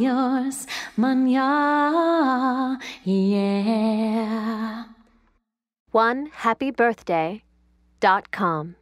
yours, manya, yeah. One happy birthday dot com.